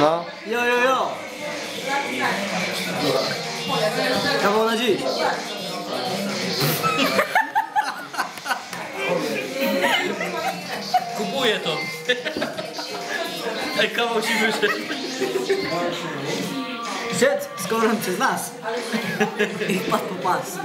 No. Jo, jo, jo! Kawał na dziś. Kupuję to. Ej, kawał ci wyszedł. Szedł z kolorem przez nas. I wpadł po pas.